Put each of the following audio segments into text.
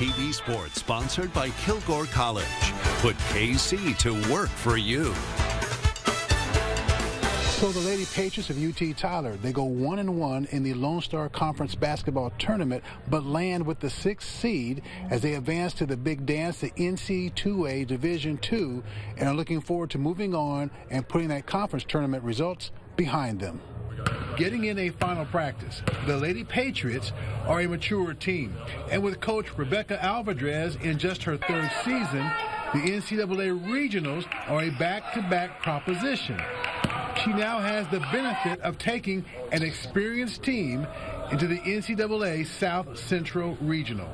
KLTV Sports, sponsored by Kilgore College. Put KC to work for you. So the Lady Patriots of UT Tyler, they go one and one in the Lone Star Conference basketball tournament, but land with the sixth seed as they advance to the big dance, the NC2A Division Two, and are looking forward to moving on and putting that conference tournament results behind them. Getting in a final practice, the Lady Patriots are a mature team, and with coach Rebecca Alvarez in just her third season, the NCAA regionals are a back-to-back proposition. She now has the benefit of taking an experienced team into the NCAA South Central Regional.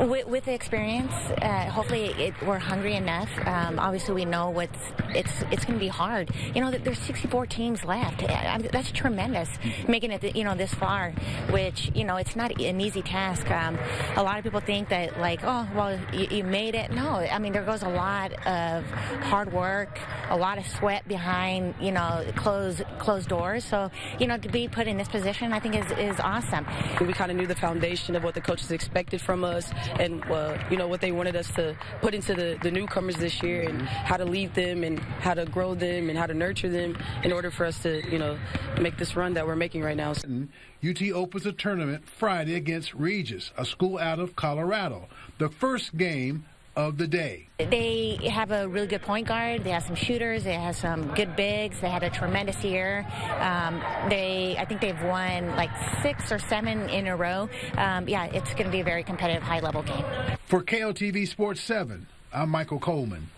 With, with the experience, uh, hopefully it, we're hungry enough. Um, obviously, we know what's it's it's going to be hard. You know, there's 64 teams left. That's tremendous, making it you know this far. Which you know, it's not an easy task. Um, a lot of people think that like, oh, well, you, you made it. No, I mean there goes a lot of hard work, a lot of sweat behind you know closed closed doors. So you know, to be put in this position, I think is is awesome. We kind of knew the foundation of what the coaches expected from us and uh, you know what they wanted us to put into the, the newcomers this year and how to lead them and how to grow them and how to nurture them in order for us to you know make this run that we're making right now. UT opens a tournament Friday against Regis, a school out of Colorado. The first game of the day. They have a really good point guard. They have some shooters. They have some good bigs. They had a tremendous year. Um, they, I think they've won like six or seven in a row. Um, yeah, it's going to be a very competitive, high-level game. For KLTV Sports 7, I'm Michael Coleman.